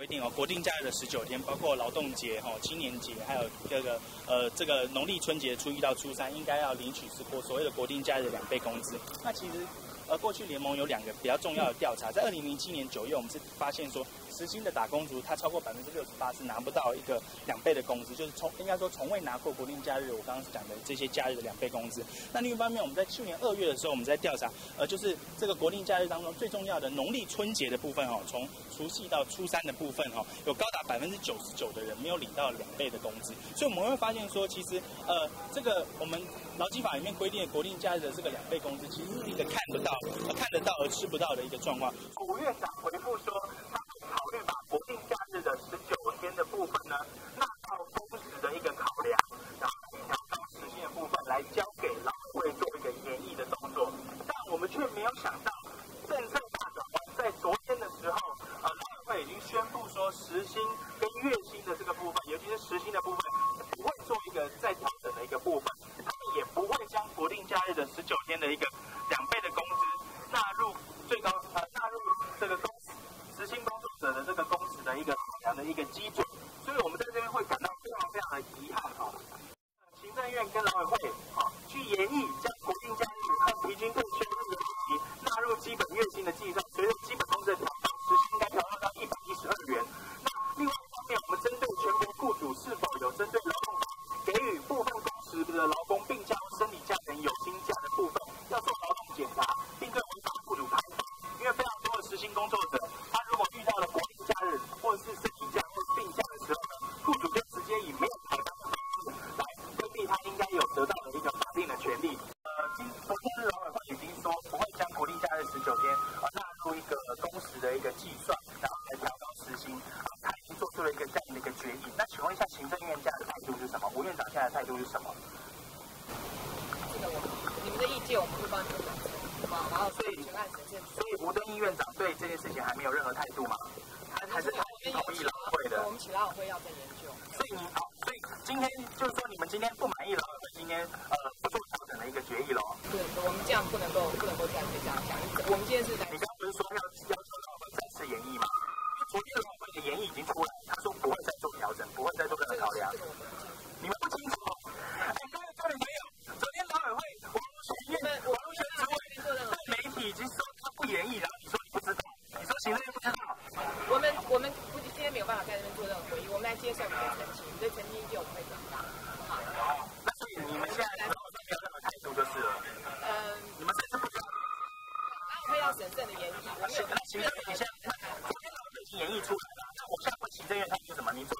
规定哦，国定假日的十九天，包括劳动节、哈青年节，还有这个呃这个农历春节初一到初三，应该要领取是国所谓的国定假日两倍工资。那其实而过去联盟有两个比较重要的调查，在二零零七年九月，我们是发现说。实薪的打工族，他超过百分之六十八是拿不到一个两倍的工资，就是从应该说从未拿过国定假日。我刚刚讲的这些假日的两倍工资。那另一方面，我们在去年二月的时候，我们在调查，呃，就是这个国定假日当中最重要的农历春节的部分哦，从除夕到初三的部分哦，有高达百分之九十九的人没有领到两倍的工资。所以我们会发现说，其实呃，这个我们劳基法里面规定的国定假日的这个两倍工资，其实是一个看不到、看得到而吃不到的一个状况。吴月长回复说。国定假日的十九天的部分呢，纳到工时的一个考量，然后调到时薪的部分来交给劳委会做一个研议的动作，但我们却没有想到，政策大转弯在昨天的时候，呃，劳委会已经宣布说时薪跟月薪的这个部分，尤其是时薪的部分，不会做一个再调整的一个部分，他们也不会将国定假日的十九天的一个两倍的工资纳入最高呃纳入这个工时薪工作者的这个工时。的一个考量的一个基准，所以我们在这边会感到非常非常的遗憾哈。行政院跟劳委会哈去研议将国定假日和平均退休日的问题纳入基本月薪的计算，随着基本工资的调高，时薪应该调高到一百一十二元。那另外一方面，我们针对全国雇主是否有针对劳动法给予部分工时的劳工病假、生理假计算，然后来调高时薪啊，他已经做出了一个这样的一个决议。那请问一下，行政院这样的态度是什么？吴院长现在的态度是什么？这个我你们的意见我们会帮你们好，然后所以。所以吴敦义院长对这件事情还没有任何态度吗？还是他同意劳会的，我们请他委会要再研究。所以你好，所以今天就是说，你们今天不满意劳会今天呃不做调整的一个决议喽？对，我们这样不能够不能够这样这样讲。我们今天是在，你刚不是说要要求劳会再次研议吗？昨天劳会的研议已经出来，他说不会再做调整，不会再做任何考量。你们不清楚？哎，各位各位朋友，昨天劳委会我们学院我们学主委对媒体已经说他不研议，然后你说你不知道，你说行政院不知道。我们我们估计今天没有办法在那边做任何回应，我们来接受你的澄清，你的澄清意见我们会转达。好，那所以你们现在没有任何态度就是了。嗯，你们这次不知道。会要审慎的演绎。那行政院你现在看，昨天老师已经演绎出来了，那我现在问行政院他们是什么？你作